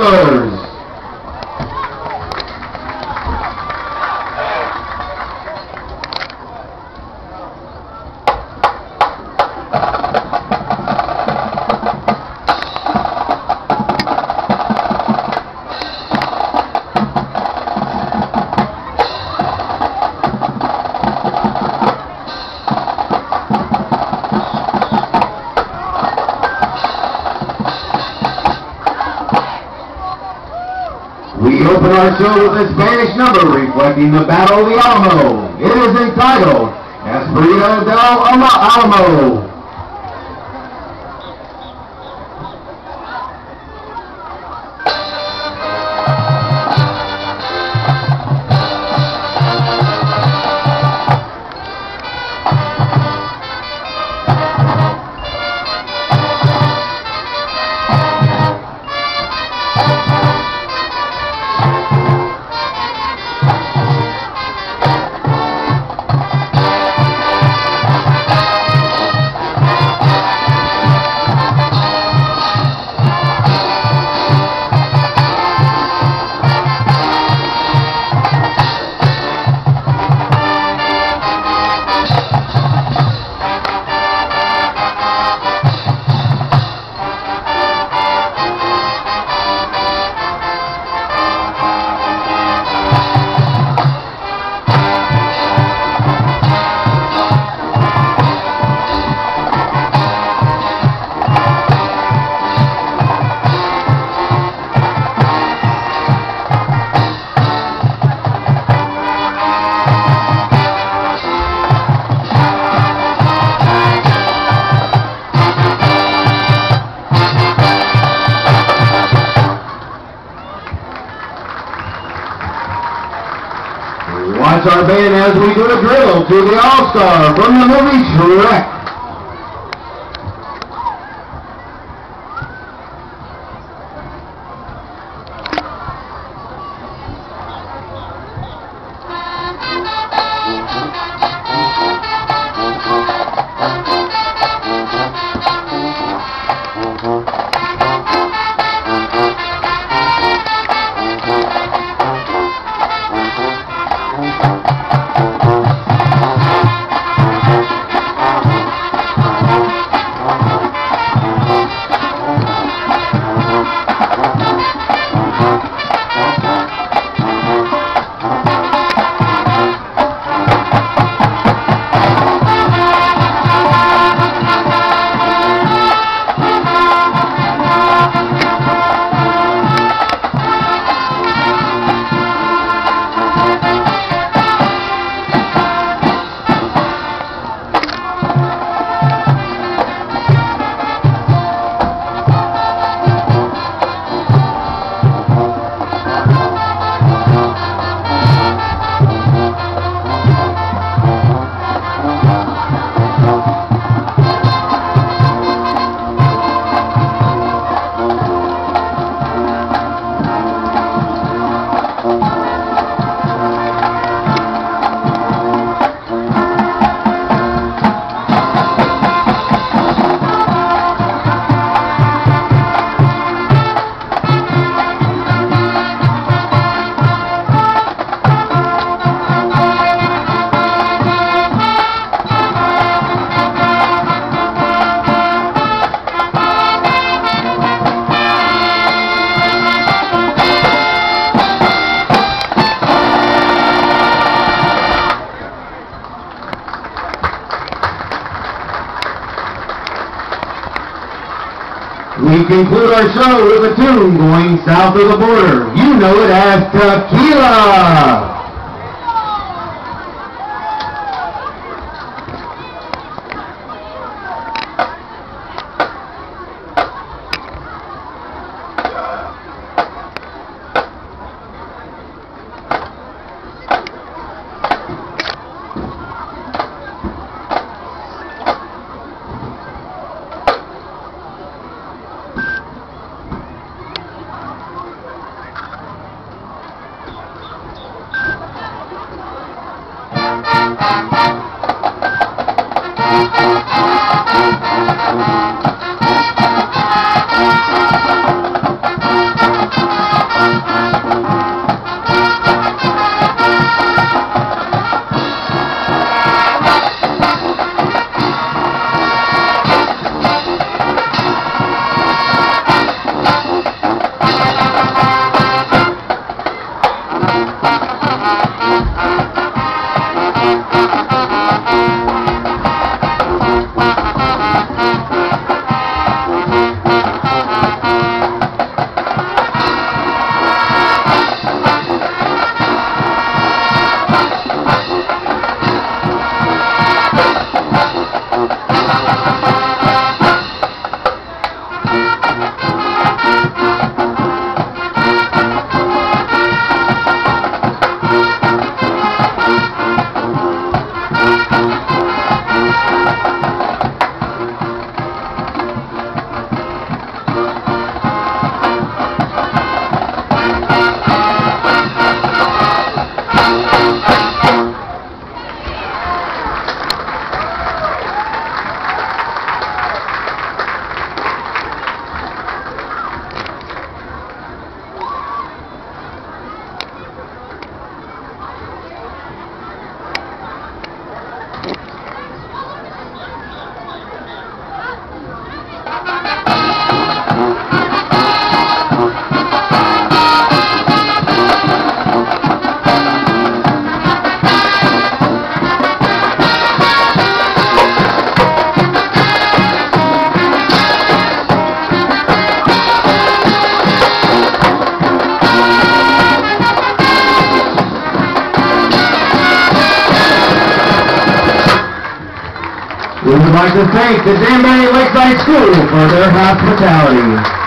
Steelers. Open our show with a Spanish number reflecting the Battle of the Alamo. It is entitled Esperita del Alamo. Watch our band as we do a drill to the All-Star from the movie Shrek. We conclude our show with a tune going south of the border. You know it as Tequila. Thank you. We would like to thank the Danbury Lakeside School for their hospitality.